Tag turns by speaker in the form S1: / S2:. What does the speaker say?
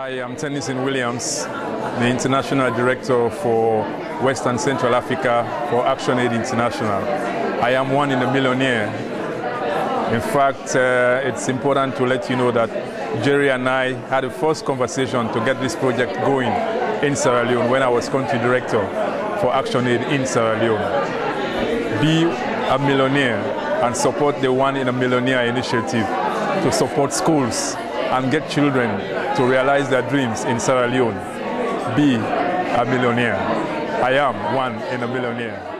S1: I am Tennyson Williams, the International Director for West and Central Africa for ActionAid International. I am one in a Millione. In fact, uh, it's important to let you know that Jerry and I had a first conversation to get this project going in Sierra Leone when I was country director for ActionAid in Sierra Leone. Be a Millione and support the One in a Millione initiative to support schools and get children to realize their dreams in Sierra Leone. Be a Millione. I am one in a Millione.